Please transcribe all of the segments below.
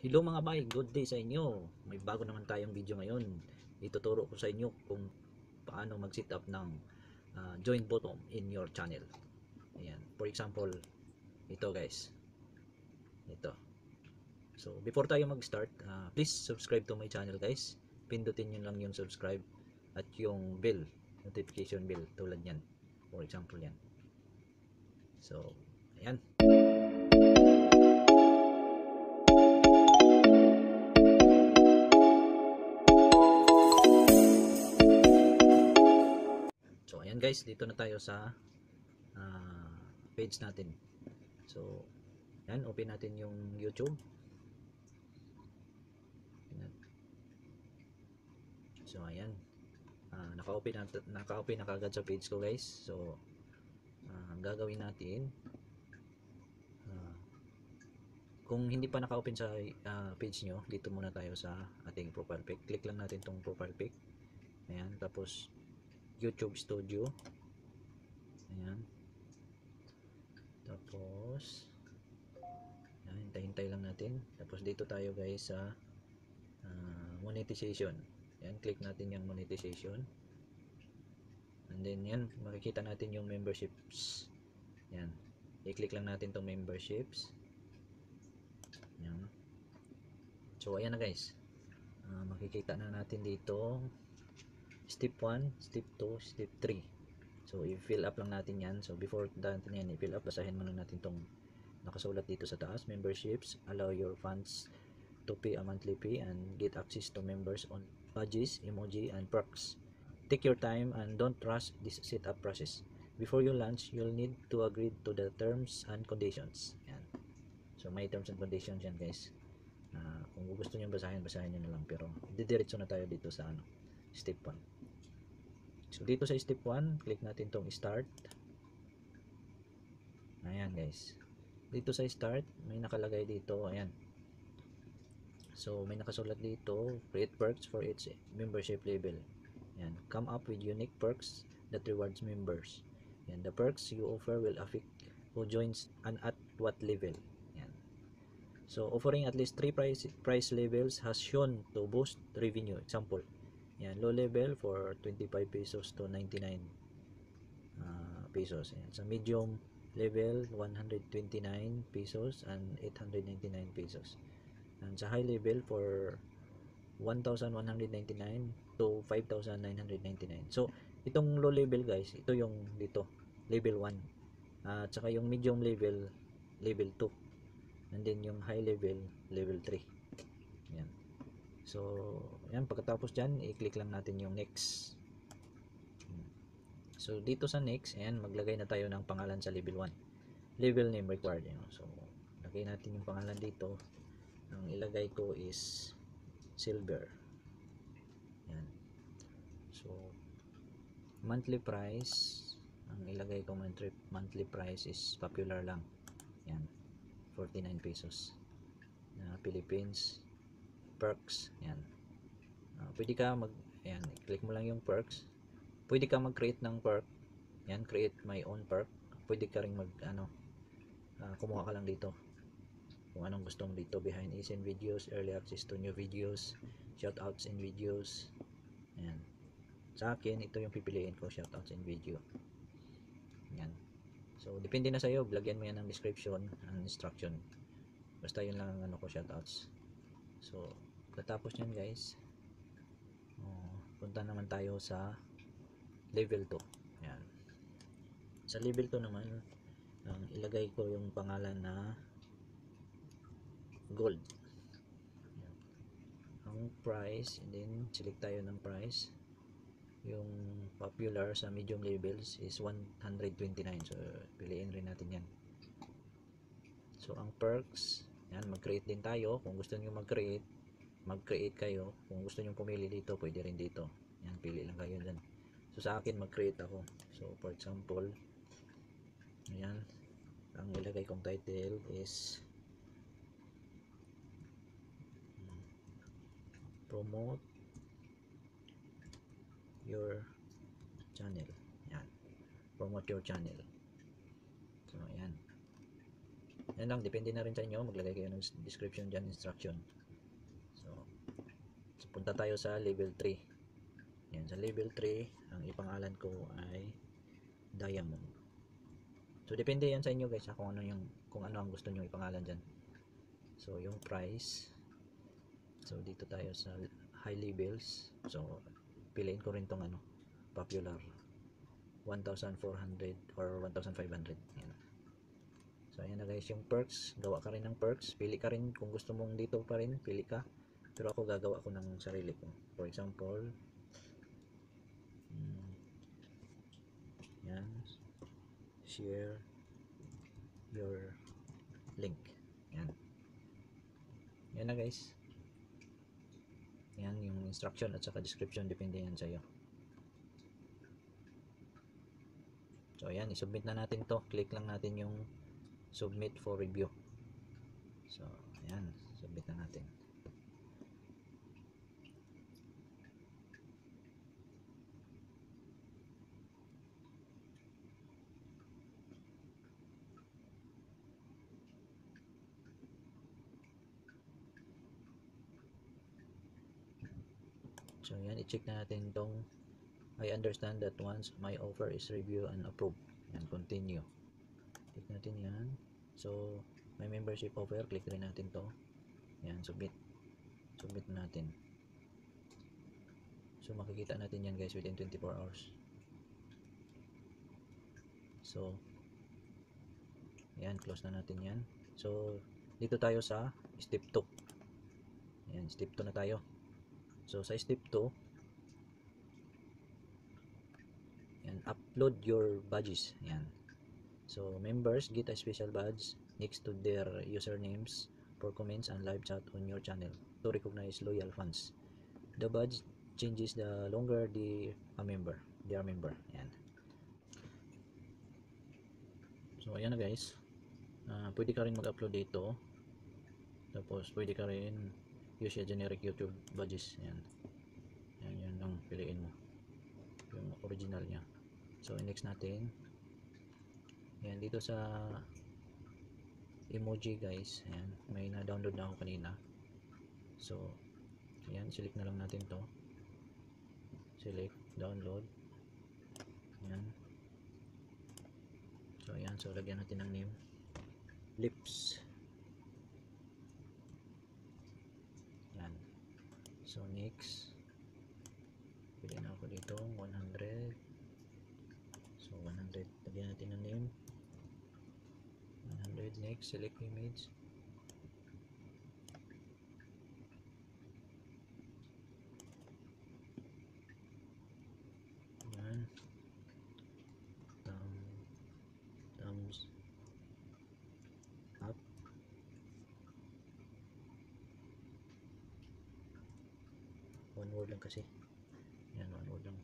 Hello mga bay, good day sa inyo. May bago naman tayong video ngayon. Ituturo ko sa inyo kung paano mag-set up ng ah, join button in your channel. Ayan. For example, ito guys. Ito. So, before tayo mag-start, ah, please subscribe to my channel guys. Pindutin nyo lang yung subscribe at yung bell, notification bell tulad yan. For example yan. So, ayan. So guys, dito na tayo sa ah, page natin. So ayan, open natin yung YouTube. So ayan. Ah, naka-open na naka-open na kagad sa page ko guys. So ah, ang gagawin natin ah, kung hindi pa naka-open sa ah, page nyo, dito muna tayo sa ating profile pic. Click lang natin tong profile pic. Ayan, tapos YouTube Studio. Ayan. Tapos ayan, hintay-hintay lang natin. Tapos dito tayo guys sa ah, monetization. Ayan, click natin yung monetization. And then yan, makikita natin yung memberships. Ayan. I-click lang natin tong memberships. Ayan. So ayan na guys. Ah, makikita na natin dito step 1, step 2, step 3. So, i-fill up lang natin yan. So, before natin yan, i-fill up, basahin muna natin tong nakasulat dito sa taas. Memberships, allow your fans to pay a monthly fee and get access to members on badges, emoji, and perks. Take your time and don't rush this setup process. Before you launch, you'll need to agree to the terms and conditions. Yan. So, may terms and conditions yan, guys. Ah, kung gusto niyo basahin, basahin niyo na lang. Pero, didiretso na tayo dito sa ano, step 1. So dito sa step 1, click natin tong start. Ayan guys. Dito sa start, may nakalagay dito, ayan. So may nakasulat dito, create perks for each membership level. Ayan, come up with unique perks that rewards members. Ayan, the perks you offer will affect who joins and at what level. Ayan. So offering at least 3 price price levels has shown to boost revenue. Example, yan, low level for 25 pesos to 99 uh, pesos. Yan. Sa medium level, 129 pesos and 899 pesos. And sa high level for 1,199 to 5,999. So, itong low level guys, ito yung dito, level 1. Uh, at saka yung medium level, level 2. And then yung high level, level 3. So, yan, pagkatapos dyan, i-click lang natin yung next. So, dito sa next, ayan, maglagay na tayo ng pangalan sa level 1. Level name required. Yun. So, lagay natin yung pangalan dito. Ang ilagay ko is silver. Yan. So, monthly price, ang ilagay ko monthly, price is popular lang. Yan. 49 pesos. Na Philippines perks. Yan. Uh, pwede ka mag yan click mo lang yung perks. Pwede ka mag create ng perk. Yan create my own perk. Pwede ka ring mag ano uh, kumuha ka lang dito. Kung anong gusto mo dito behind is in videos early access to new videos shoutouts in videos. Yan. Sa akin ito yung pipiliin ko shoutouts in video. Yan. So depende na sa iyo lagyan mo yan ng description and instruction. Basta yun lang ang ano ko shoutouts. So pagkatapos nyan guys oh, punta naman tayo sa level 2 yan. Sa level 2 naman um, ilagay ko yung pangalan na gold. Yan. ang price and then select tayo ng price. Yung popular sa medium levels is 129 so piliin rin natin yan. So ang perks yan mag create din tayo. Kung gusto niyo mag create mag-create kayo. Kung gusto niyo pumili dito, pwede rin dito. Yan, pili lang kayo dyan. So, sa akin, mag-create ako. So, for example, ayan, ang ilagay kong title is promote your channel. Yan. Promote your channel. So, ayan. yan lang depende na rin sa inyo maglagay kayo ng description dyan instruction punta tayo sa level 3 yan sa level 3 ang ipangalan ko ay diamond. So depende yan sa inyo guys ha, kung ano yung kung ano ang gusto nyo ipangalan dyan. So yung price. So dito tayo sa high levels. So piliin ko rin tong ano popular. 1,400 or 1,500 yan. So ayan na guys yung perks, gawa ka rin ng perks, pili ka rin kung gusto mong dito pa rin, pili ka. Pero ako gagawa ko ng sarili ko. For example, mm, yan, share your link. Yan. Yan na guys. Yan yung instruction at saka description depende yan sa iyo. So ayan, i-submit na natin to. Click lang natin yung submit for review so ayan submit na natin so ayan i-check na natin itong I understand that once my offer is review and approved. And continue. Click natin yan. So may membership offer click rin natin to. Yan submit. Submit na natin. So makikita natin yan guys within 24 hours. So yan close na natin yan. So dito tayo sa step 2 yan step 2 na tayo so sa step 2 yan upload your badges yan So, members get a special badge next to their usernames for comments and live chat on your channel to recognize loyal fans. The badge changes the longer the a member, they are member. Yan. So, ayan na guys. Uh, pwede ka rin mag-upload dito. Tapos, pwede ka rin use yung generic YouTube badges. Yan. Yan, yan lang piliin mo. Yung original niya. So, next natin. Ayan, dito sa emoji guys, ayan, may na-download na ako kanina. So, ayan, select na lang natin to. Select, download. Ayan. So, ayan, so lagyan natin ng name. Lips. Ayan. So, next. Pili na ako dito, 100. So, 100. Lagyan natin ng name. 100 next select image yan Thumb, thumbs up one kasi. Yan one word lang.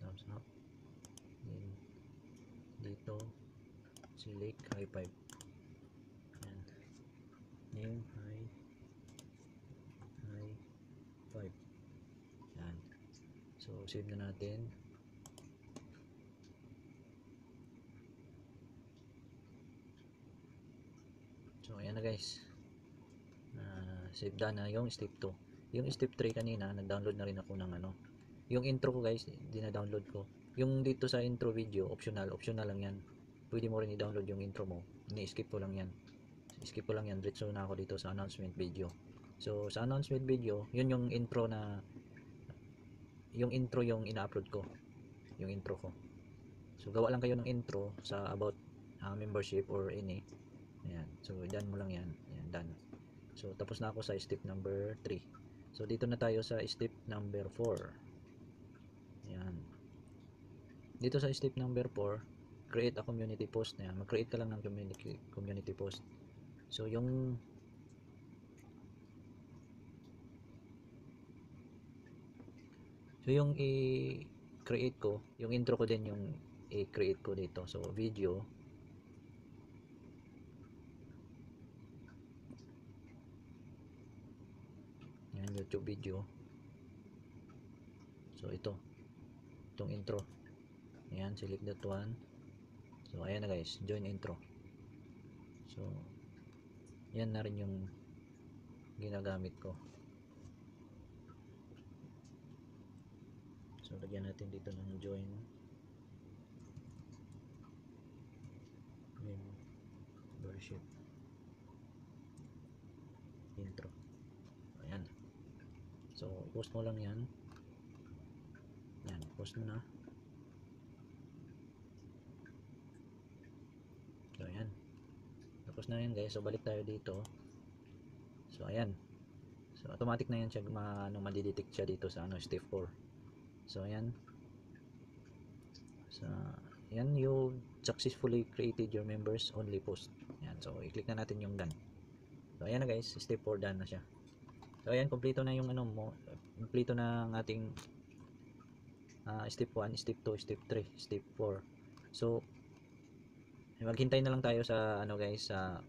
Thumbs up. Then dito select high five. Yan. Name high high five. Yan. So save na natin. So ayan na guys. Uh, save done na yung step 2 yung step 3 kanina nag-download na rin ako ng ano. Yung intro ko guys dina-download ko. Yung dito sa intro video optional optional lang yan. Pwede mo rin i-download yung intro mo. Ini-skip ko lang yan. Skip ko lang yan. Diretso na ako dito sa announcement video. So sa announcement video yun yung intro na yung intro yung ina-upload ko. Yung intro ko. So gawa lang kayo ng intro sa about uh, membership or any. Ayan. So done mo lang yan. Ayan done. So tapos na ako sa step number 3 so dito na tayo sa step number 4 ayan. Dito sa step number 4 create a community post na yan. Mag-create ka lang ng community, community post. So yung so yung i-create ko yung intro ko din yung i-create ko dito. So video yan youtube video. So ito. Itong intro. Ayan select that one. So ayan na guys. Join intro. So yan na rin yung ginagamit ko. So lagyan natin dito ng join. Membership intro. ayan so post mo lang yan. Yan post mo na. So ayan. Tapos na yan guys. So balik tayo dito. So ayan. So automatic na yan siya ma, ano, madidetect siya dito sa ano step 4 so ayan. Sa yan you successfully created your members only post. Yan so i-click na natin yung done. So ayan na guys. Step 4 done na siya so ayan kompleto na yung ano mo. Kompleto na ang ating ah, step 1 step 2 step 3 step 4 so maghintay na lang tayo sa ano guys sa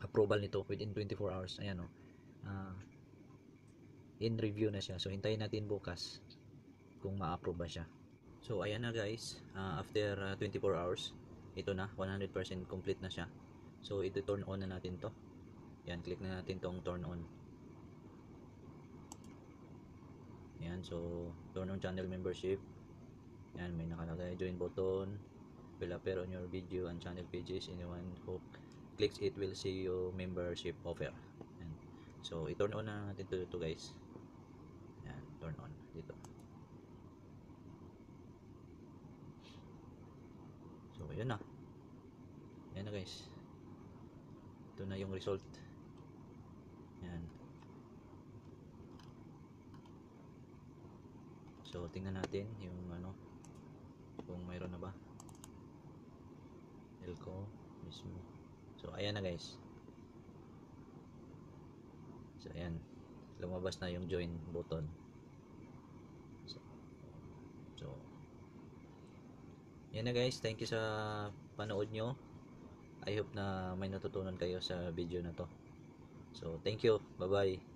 approval nito within 24 hours. Ayan o Ah, in review na siya. So hintayin natin bukas kung ma-approve ba siya. So ayan na guys. Ah, after ah, 24 hours ito na 100% complete na siya. So ito turn on na natin to. Yan click na natin tong turn on so turn on channel membership. Yan may nakalagay join button will appear on your video and channel pages. Anyone who clicks it will see your membership offer. Yan. so i-turn on na natin to, to guys. Yan turn on dito. So yun na. Yan na guys. Ito na yung result. Yan so tingnan natin yung ano kung mayroon na ba. Elco mismo. So ayan na guys. So ayan. Lumabas na yung join button. So, so yan na guys. Thank you sa panood nyo. I hope na may natutunan kayo sa video na to. So thank you. Bye bye